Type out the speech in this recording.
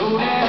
Go.